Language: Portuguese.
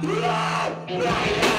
Não! Não!